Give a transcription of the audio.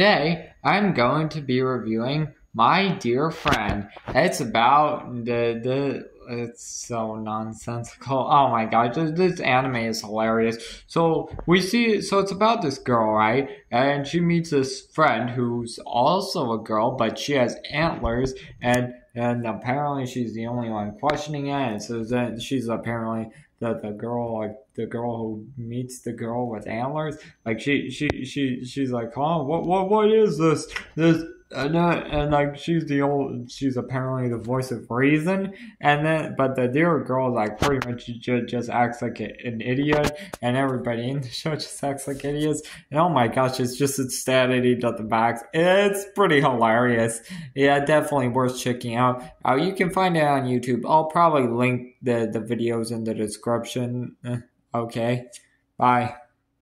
Today, I'm going to be reviewing My Deer Friend. It's about the the. It's so nonsensical. Oh my god, this, this anime is hilarious. So we see, so it's about this girl, right? And she meets this friend who's also a girl, but she has antlers, and and apparently she's the only one questioning it. So then she's apparently the the girl like the girl who meets the girl with antlers like she she she she's like huh what what what is this this and, uh, and like she's the old she's apparently the voice of reason and then but the deer girl like pretty much just, just acts like an idiot and everybody in the show just acts like idiots and oh my gosh it's just insanity at the backs it's pretty hilarious. Yeah definitely worth checking out. Uh, you can find it on youtube. I'll probably link the the videos in the description. Okay bye